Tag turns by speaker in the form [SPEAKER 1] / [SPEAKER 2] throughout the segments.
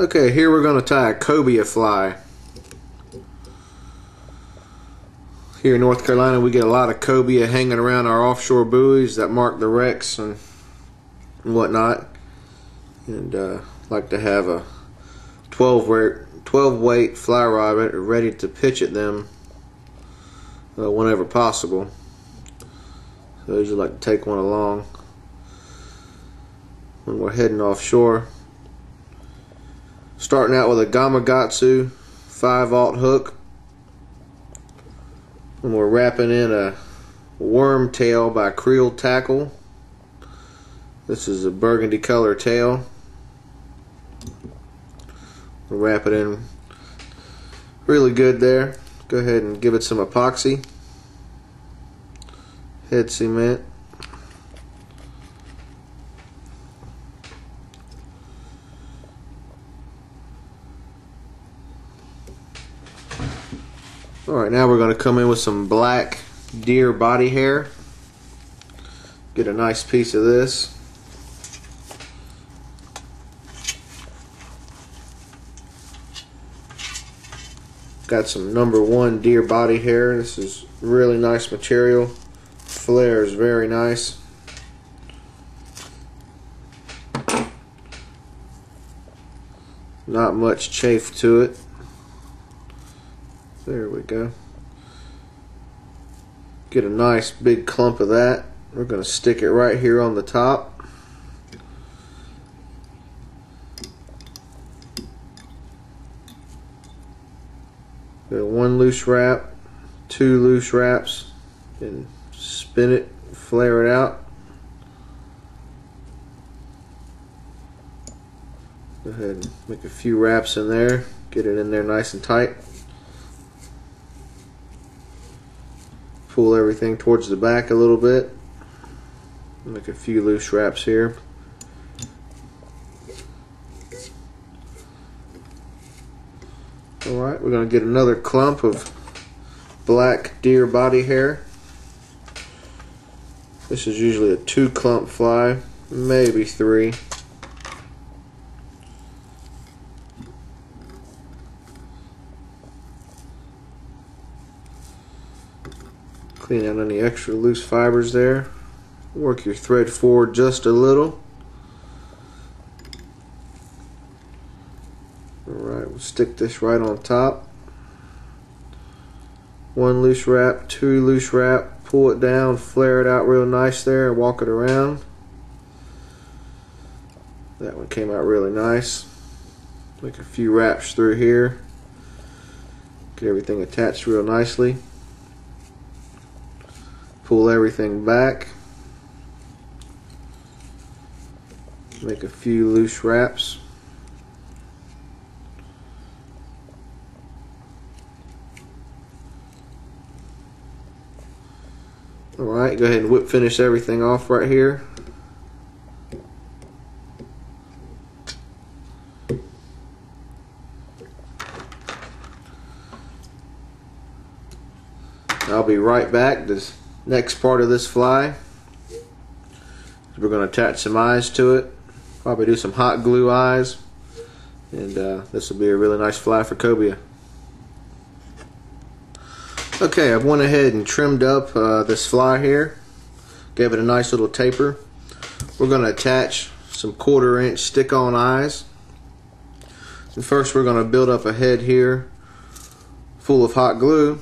[SPEAKER 1] Okay, here we're going to tie a cobia fly. Here in North Carolina, we get a lot of cobia hanging around our offshore buoys that mark the wrecks and whatnot. And uh, like to have a 12 weight, 12 weight fly rod ready to pitch at them uh, whenever possible. So I usually like to take one along when we're heading offshore. Starting out with a Gamakatsu 5 aught hook. And we're wrapping in a worm tail by Creel Tackle. This is a burgundy color tail. We'll wrap it in really good there. Go ahead and give it some epoxy. Head cement. Alright, now we're going to come in with some black deer body hair. Get a nice piece of this. Got some number one deer body hair. This is really nice material. Flare is very nice. Not much chafe to it. There we go. Get a nice big clump of that. We're going to stick it right here on the top. Got one loose wrap, two loose wraps, and spin it, flare it out. Go ahead and make a few wraps in there, get it in there nice and tight. Pull everything towards the back a little bit. Make a few loose wraps here. Alright, we're going to get another clump of black deer body hair. This is usually a two clump fly, maybe three. Clean out any extra loose fibers there. Work your thread forward just a little. Alright, we'll stick this right on top. One loose wrap, two loose wrap, pull it down, flare it out real nice there, walk it around. That one came out really nice. Make a few wraps through here. Get everything attached real nicely pull everything back. Make a few loose wraps. Alright go ahead and whip finish everything off right here. I'll be right back. This next part of this fly. We're going to attach some eyes to it. Probably do some hot glue eyes. And uh, this will be a really nice fly for cobia. Okay I've went ahead and trimmed up uh, this fly here. Gave it a nice little taper. We're going to attach some quarter inch stick on eyes. And first we're going to build up a head here full of hot glue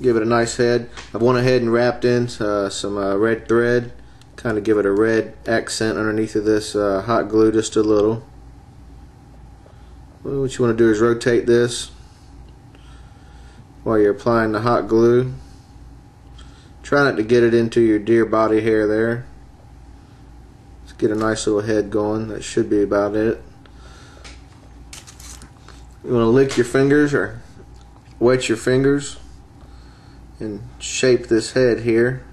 [SPEAKER 1] give it a nice head. I've went ahead and wrapped in uh, some uh, red thread, kind of give it a red accent underneath of this uh, hot glue just a little. What you want to do is rotate this while you're applying the hot glue. Try not to get it into your deer body hair there. Let's get a nice little head going. That should be about it. You want to lick your fingers or wet your fingers and shape this head here.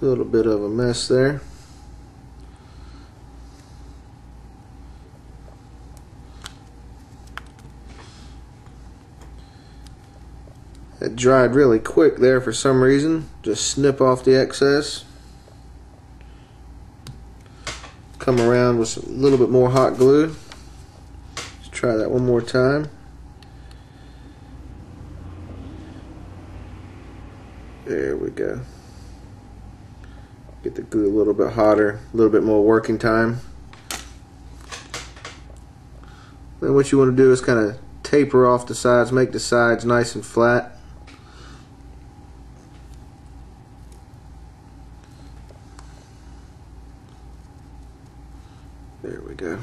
[SPEAKER 1] A little bit of a mess there. It dried really quick there for some reason. Just snip off the excess. come around with a little bit more hot glue. Try that one more time. There we go. Get the glue a little bit hotter, a little bit more working time. Then what you want to do is kind of taper off the sides, make the sides nice and flat. There we go.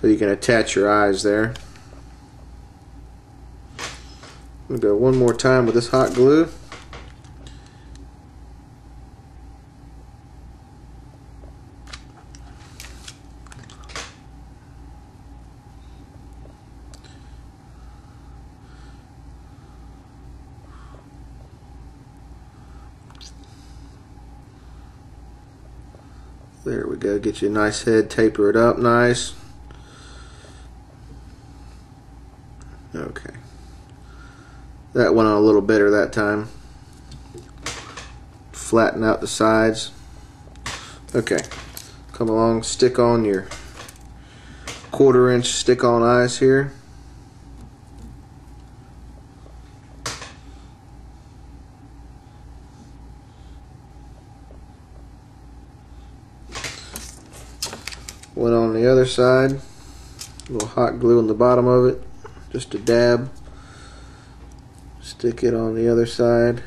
[SPEAKER 1] So you can attach your eyes there. To go one more time with this hot glue. There we go. Get you a nice head, taper it up nice. Okay. That went on a little better that time. Flatten out the sides. Okay. Come along, stick on your quarter inch stick on eyes here. Went on the other side. A little hot glue on the bottom of it. Just a dab. Stick it on the other side.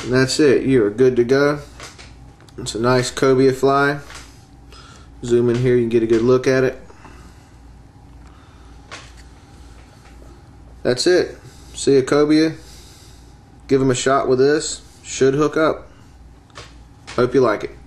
[SPEAKER 1] And that's it. You are good to go. It's a nice cobia fly. Zoom in here, you can get a good look at it. That's it. See a cobia? Give them a shot with this. Should hook up. Hope you like it.